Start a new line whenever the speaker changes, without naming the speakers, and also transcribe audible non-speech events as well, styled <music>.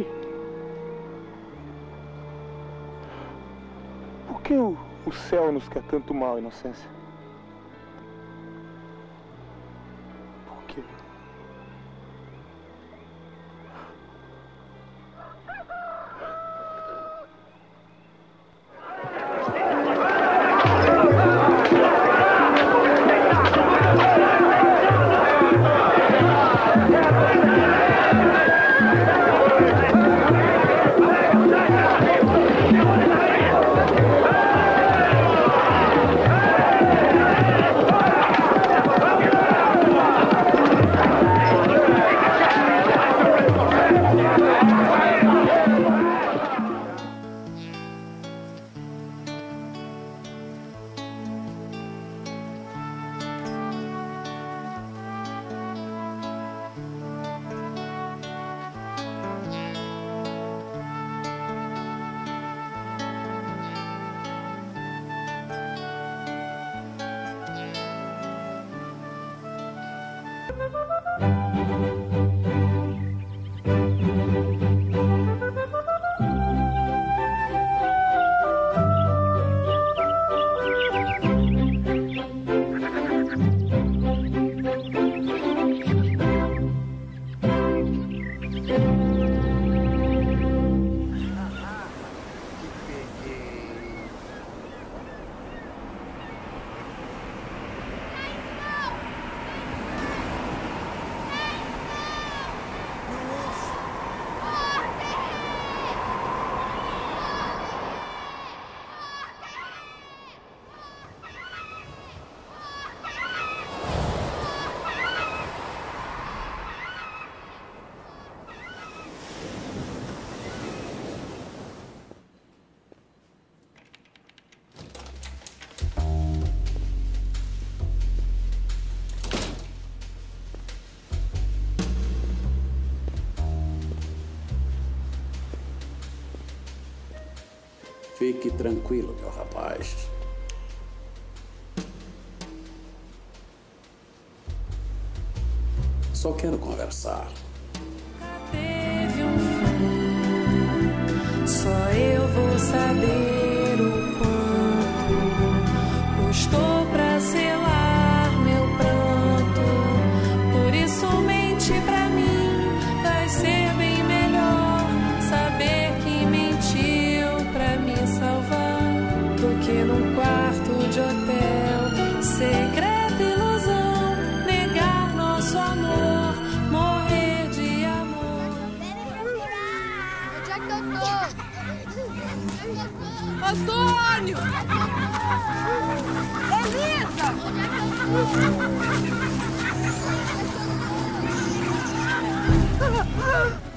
aqui? Por que o, o céu nos quer tanto mal, Inocência? oh you.
Fique tranquilo, meu rapaz. Só quero conversar.
Teve um fim, só eu vou saber.
Antônio!
Elisa! <laughs>